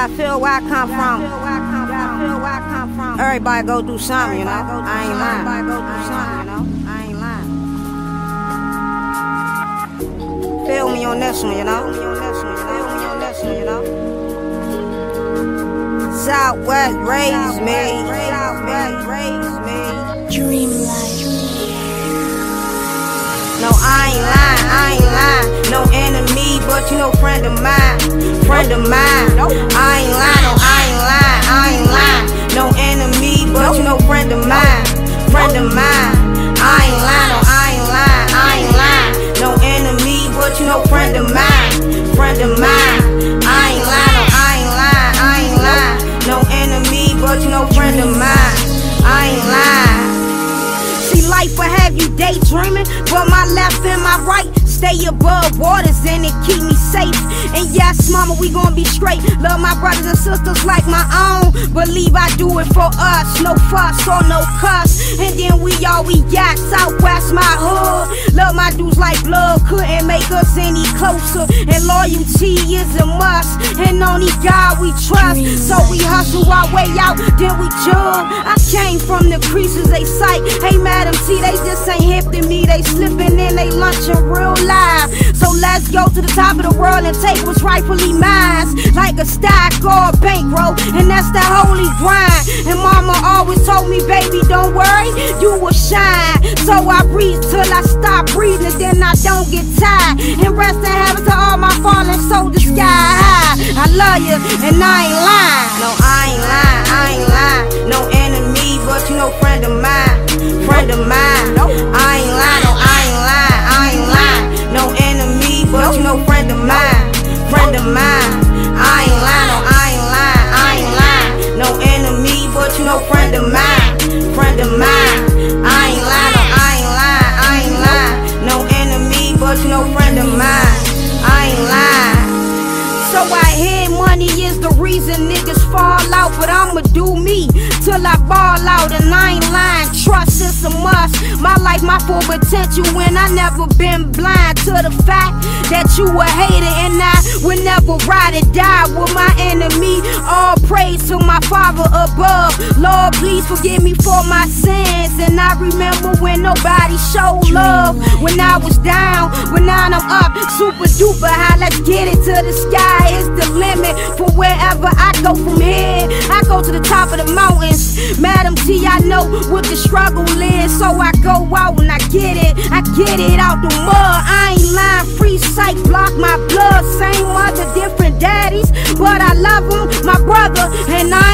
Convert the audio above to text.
I feel where I come from. Everybody go through something, you know. I ain't lying. Everybody go through something, you know. I ain't lying. Feel me on this one, you know. Feel me on this one, you know. Southwest raised me. Southwest raised me. Dream life. No, I ain't lying, I ain't lying. No enemy, but you know, friend of mine. Friend of mine. I ain't lying, no, I ain't lying, I ain't lying. No enemy, but you know, friend of mine. Friend of mine. I ain't lying, no, I ain't lying, I ain't lying. No enemy, but you know, friend of mine. Friend of mine. I ain't lying, no, I ain't lying, I ain't lying. No enemy, but you know, friend of mine. I ain't lying. See, life will have you daydreaming, but my left and my right stay above waters and it keep me safe. And yes, mama, we gon' be straight. Love my brothers and sisters like my own. Believe I do it for us, no fuss or no cuss. And then we all we got, Southwest my hood. Love my dudes like blood, couldn't make us any closer. And loyalty is a must, and only God we trust. So we hustle our way out, then we jump. I came from the creases they sight. Hey, Madame T, they just ain't hip to me. They slipping in they lunching real live. So let's go to the top of the world and take what's rightfully mine. Like a stock or a bankroll, and that's the holy grind. And mama always told me, baby, don't worry, you will shine. So I breathe till I stop breathing, then I don't get tired. And rest in heaven to all my fallen soldiers sky high. I love you, and I ain't lying. No, I ain't lying, I ain't lying. No enemy, but you know, friend of mine. So I hear money is the reason niggas fall out, but I'ma do me till I ball out and I ain't lying. Trust is a must. My life, my full potential, and I never been blind to the fact that you a hater and I would never ride or die with my enemy. All praise to my Father above. Lord, please forgive me for my sins. And I remember when nobody showed love when I was down, when now I'm up, super duper high. Let's get it to the sky. It's the limit for wherever I go from here. Go to the top of the mountains. Madame T, I know what the struggle is, so I go out and I get it. I get it out the mud. I ain't lying. Free Sike block my blood. Same mother, different daddies, but I love him, my brother, and I